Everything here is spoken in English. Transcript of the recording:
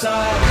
side.